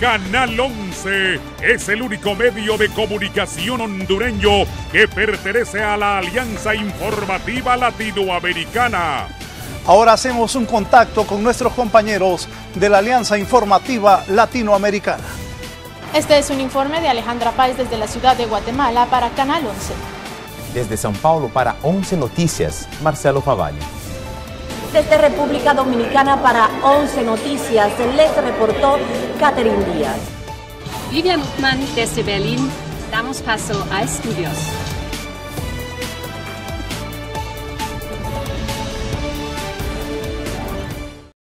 Canal 11 es el único medio de comunicación hondureño que pertenece a la Alianza Informativa Latinoamericana. Ahora hacemos un contacto con nuestros compañeros de la Alianza Informativa Latinoamericana. Este es un informe de Alejandra Páez desde la ciudad de Guatemala para Canal 11. Desde São Paulo para 11 Noticias, Marcelo Favalli. Desde República Dominicana para 11 Noticias, les reportó Catherine Díaz. Vivian Gutmann desde Berlín, damos paso a estudios.